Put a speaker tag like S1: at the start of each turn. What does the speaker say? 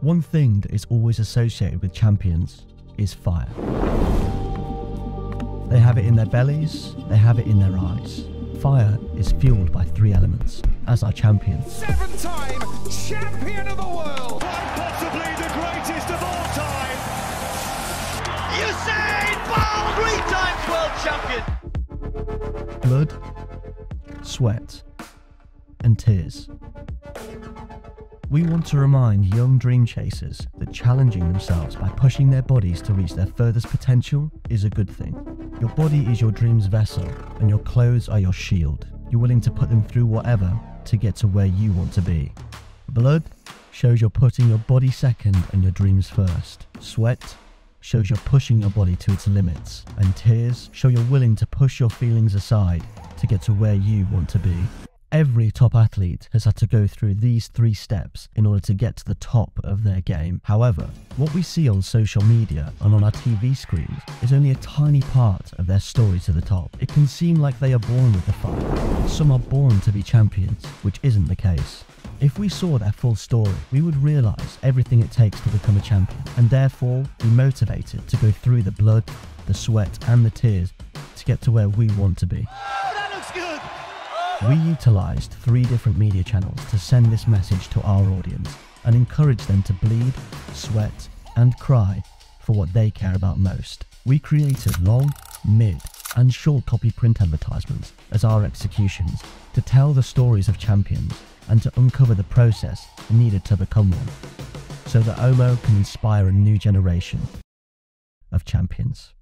S1: One thing that is always associated with champions is fire. They have it in their bellies, they have it in their eyes. Fire is fueled by three elements, as are champions.
S2: Seven time champion of the world! Quite possibly the greatest of all time!
S3: Usain Bolt, three times world champion!
S1: Blood, sweat, and tears. We want to remind young dream chasers that challenging themselves by pushing their bodies to reach their furthest potential is a good thing. Your body is your dream's vessel, and your clothes are your shield. You're willing to put them through whatever to get to where you want to be. Blood shows you're putting your body second and your dreams first. Sweat shows you're pushing your body to its limits. And tears show you're willing to push your feelings aside to get to where you want to be. Every top athlete has had to go through these three steps in order to get to the top of their game. However, what we see on social media and on our TV screens is only a tiny part of their story to the top. It can seem like they are born with the fire. Some are born to be champions, which isn't the case. If we saw their full story, we would realise everything it takes to become a champion, and therefore be motivated to go through the blood, the sweat, and the tears to get to where we want to be. We utilised three different media channels to send this message to our audience and encourage them to bleed, sweat, and cry for what they care about most. We created long, mid, and short copy print advertisements as our executions to tell the stories of champions and to uncover the process needed to become one, so that Omo can inspire a new generation of champions.